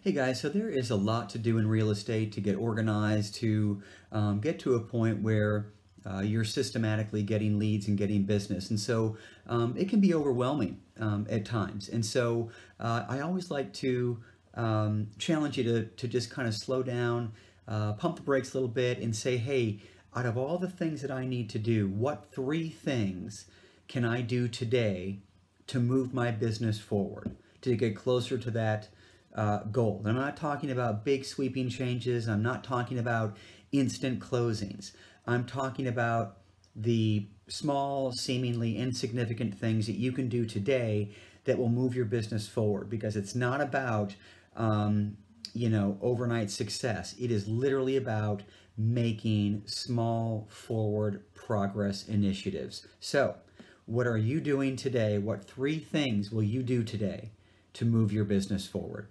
Hey guys, so there is a lot to do in real estate to get organized, to um, get to a point where uh, you're systematically getting leads and getting business. And so um, it can be overwhelming um, at times. And so uh, I always like to um, challenge you to, to just kind of slow down, uh, pump the brakes a little bit, and say, hey, out of all the things that I need to do, what three things can I do today to move my business forward, to get closer to that? Uh, goal. I'm not talking about big sweeping changes. I'm not talking about instant closings. I'm talking about the small, seemingly insignificant things that you can do today that will move your business forward because it's not about, um, you know, overnight success. It is literally about making small forward progress initiatives. So, what are you doing today? What three things will you do today to move your business forward?